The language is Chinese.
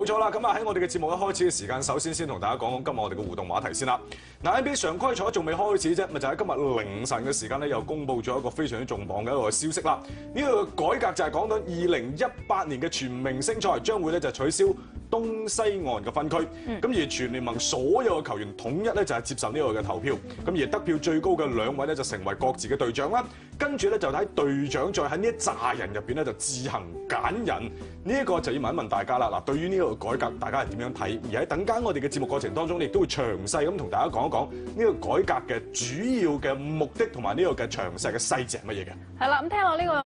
冇錯啦，咁啊喺我哋嘅節目一開始嘅時間，首先先同大家講講今日我哋嘅互動話題先啦。嗱 NBA 常規賽仲未開始啫，咪就喺今日凌晨嘅時間咧，又公布咗一個非常之重磅嘅一個消息啦。呢、個改革就係講到二零一八年嘅全明星賽將會咧就取消東西岸嘅分區，咁、而全聯盟所有嘅球員統一咧就係接受呢個嘅投票，咁而得票最高嘅兩位咧就成為各自嘅隊長啦。跟住咧就睇隊長再喺呢一紮人入邊咧就自行揀人，呢、一個就要問一問大家啦。嗱，對於呢個改革，大家系點樣睇？而喺等間我哋嘅節目過程當中，亦都會詳細咁同大家講一講呢個改革嘅主要嘅目的同埋呢個嘅詳細嘅細節係乜嘢嘅。係啦，咁聽落呢個。